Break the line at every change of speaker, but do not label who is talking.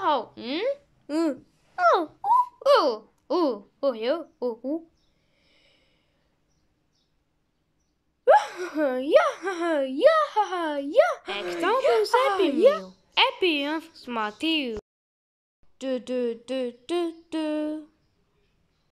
Oh, hm? Mm. Oh. Ja,
ja, ja. Du, du, du, du.